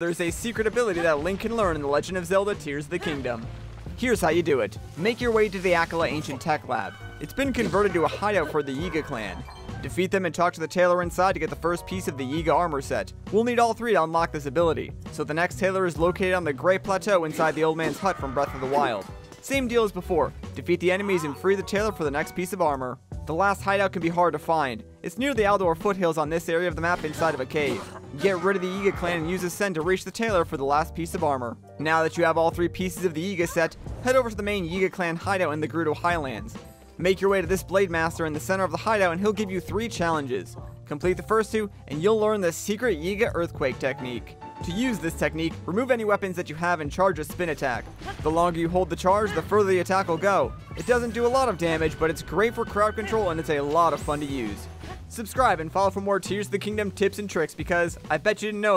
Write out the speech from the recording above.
There's a secret ability that Link can learn in The Legend of Zelda Tears of the Kingdom. Here's how you do it. Make your way to the Akkala Ancient Tech Lab. It's been converted to a hideout for the Yiga clan. Defeat them and talk to the tailor inside to get the first piece of the Yiga armor set. We'll need all three to unlock this ability. So the next tailor is located on the Great Plateau inside the old man's hut from Breath of the Wild. Same deal as before. Defeat the enemies and free the tailor for the next piece of armor. The last hideout can be hard to find. It's near the Aldor foothills on this area of the map inside of a cave. Get rid of the Yiga clan and use Ascend to reach the tailor for the last piece of armor. Now that you have all three pieces of the Yiga set, head over to the main Yiga clan hideout in the Gerudo Highlands. Make your way to this Blade Master in the center of the hideout and he'll give you three challenges. Complete the first two and you'll learn the secret Yiga Earthwake technique. To use this technique, remove any weapons that you have and charge a spin attack. The longer you hold the charge, the further the attack will go. It doesn't do a lot of damage, but it's great for crowd control and it's a lot of fun to use. Subscribe and follow for more Tears of the Kingdom tips and tricks because I bet you didn't know